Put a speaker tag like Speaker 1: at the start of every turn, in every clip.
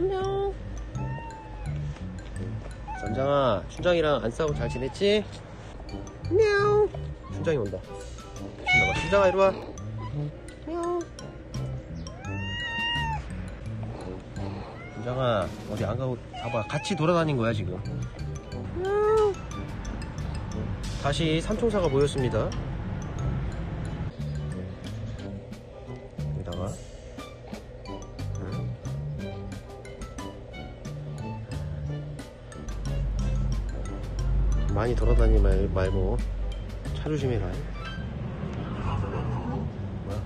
Speaker 1: 안녕. 전장아, 춘장이랑 안 싸우고 잘 지냈지? 안녕. 춘장이 온다. 신나봐. 춘장아, 이리 와. 안녕. 춘장아, 어디 안 가고, 봐봐. 같이 돌아다닌 거야, 지금. 안녕. 다시 삼총사가 모였습니다. 여기다가. 많이 돌아다니지 말, 말고 차 조심해라 뭐야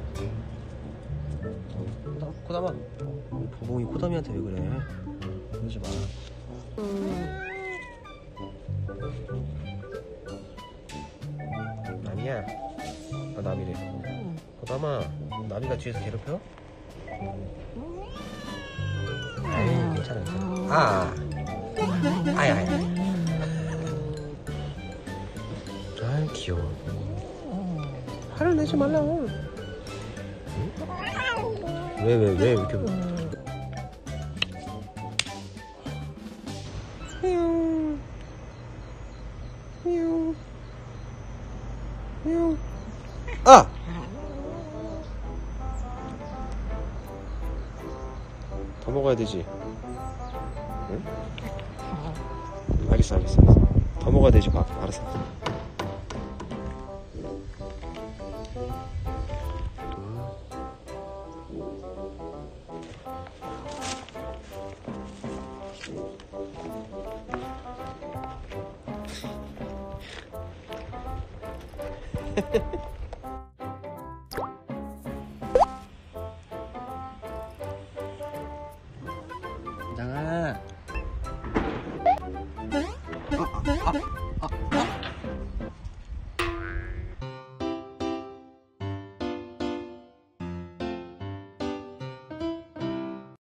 Speaker 1: 코담, 코담아 보봉이 코담이한테 왜 그래? 그러지 마. 남이야. 아 남이래. 코담아 남이가 뒤에서 괴롭혀? 아이 괜찮아 괜찮아. 아. 아이 아이 귀여워. 화를 내지 말라고 왜왜 왜 이렇게 미용 미용 미용 아! 더 먹어야 되지? 응? 알겠어 알겠어 알겠어. 더 먹어야 되지 봐 알았어 장아 아, 아.